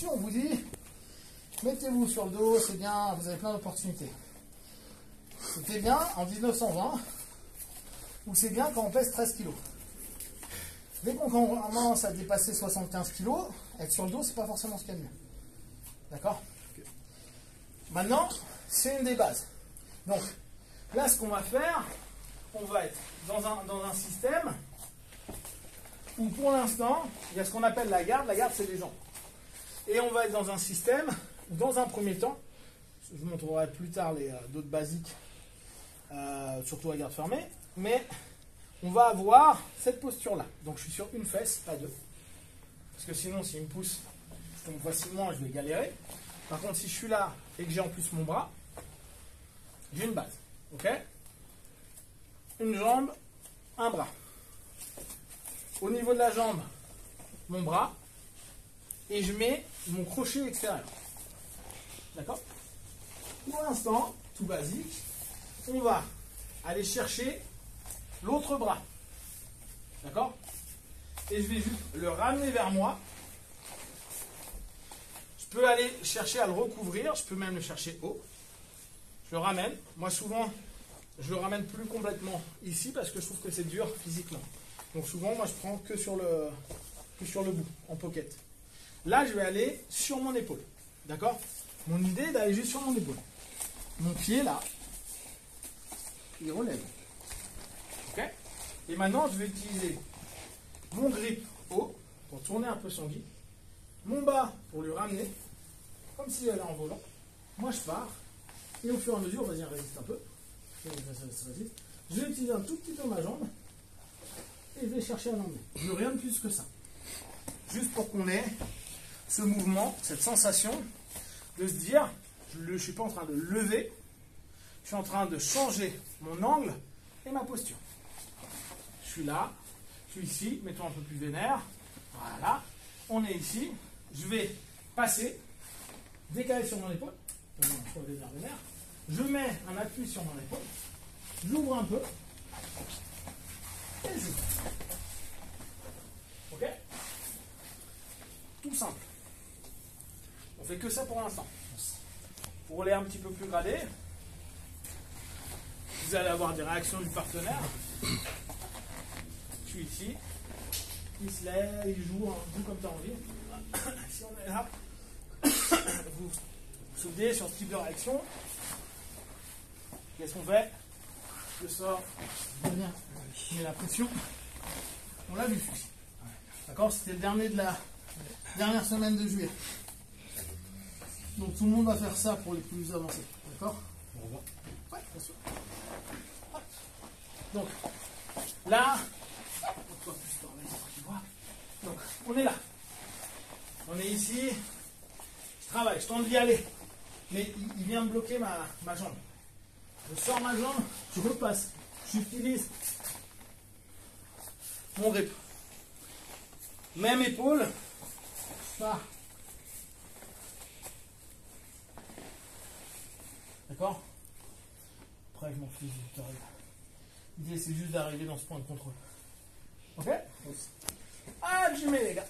là-dessus, on vous dit, mettez-vous sur le dos, c'est bien, vous avez plein d'opportunités. C'était bien en 1920, ou c'est bien quand on pèse 13 kg. Dès qu'on commence à dépasser 75 kg, être sur le dos, c'est pas forcément ce qu'il y a de mieux. D'accord Maintenant, c'est une des bases. Donc, là, ce qu'on va faire, on va être dans un, dans un système où pour l'instant, il y a ce qu'on appelle la garde. La garde, c'est les jambes. Et on va être dans un système dans un premier temps, je vous montrerai plus tard les euh, d'autres basiques, euh, surtout à garde fermée, mais on va avoir cette posture-là. Donc je suis sur une fesse, pas deux. Parce que sinon, s'il me pousse, je tombe facilement, je vais galérer. Par contre, si je suis là et que j'ai en plus mon bras, j'ai une base. Ok? Une jambe, un bras. Au niveau de la jambe, mon bras. Et je mets mon crochet extérieur. D'accord? Pour l'instant, tout basique, on va aller chercher l'autre bras. D'accord? Et je vais juste le ramener vers moi. Je peux aller chercher à le recouvrir, je peux même le chercher haut. Je le ramène. Moi, souvent, je le ramène plus complètement ici parce que je trouve que c'est dur physiquement. Donc souvent, moi, je prends que sur le, que sur le bout, en pocket. Là, je vais aller sur mon épaule. D'accord? Mon idée est d'aller juste sur mon épaule. Mon pied, là, il relève. Ok? Et maintenant, je vais utiliser mon grip haut pour tourner un peu son guide. Mon bas pour lui ramener, comme si est en volant. Moi, je pars. Et au fur et à mesure, vas-y, résiste un peu. Je vais utiliser un tout petit peu ma jambe. Et je vais chercher à l'emmener. Je veux rien de plus que ça. Juste pour qu'on ait ce mouvement, cette sensation de se dire, je ne suis pas en train de lever, je suis en train de changer mon angle et ma posture. Je suis là, je suis ici, mettons un peu plus vénère. Voilà, on est ici. Je vais passer, décaler sur mon épaule. Je mets un appui sur mon épaule. J'ouvre un peu. Et j'ouvre. Ok Tout simple. On fait que ça pour l'instant. Pour aller un petit peu plus gradé, vous allez avoir des réactions du partenaire. Je suis ici. Il se lève, il joue, joue comme tu as envie. si on est là, vous vous souvenez sur ce type de réaction. Qu'est-ce qu'on fait? Je sors, je viens, je mets la pression. On l'a vu D'accord? C'était le dernier de la dernière semaine de juillet. Donc tout le monde va faire ça pour les plus avancés. D'accord Ouais, bien sûr. Donc, là, donc, on est là. On est ici. Je travaille, je tente d'y aller. Mais il, vient me bloquer ma, ma jambe. Je sors ma jambe, je repasse. J'utilise mon grip. Même épaule. Ça. D'accord Après, je m'en fiche du L'idée, c'est juste d'arriver dans ce point de contrôle. Ok Ah, j'y mets, les gars.